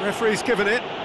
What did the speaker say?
Referee's given it.